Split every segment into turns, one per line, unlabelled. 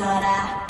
空。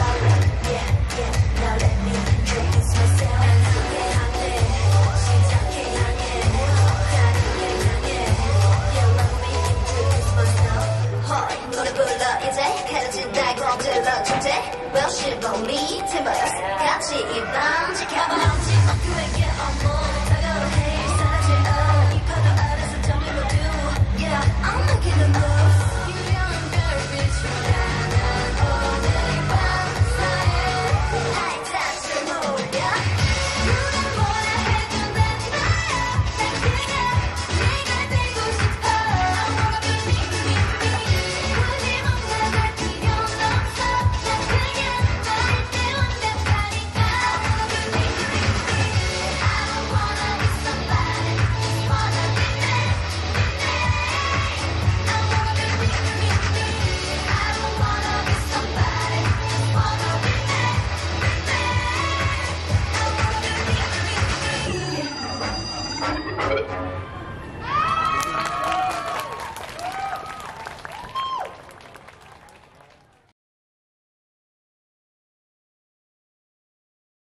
Welsh and Rolly Timbers.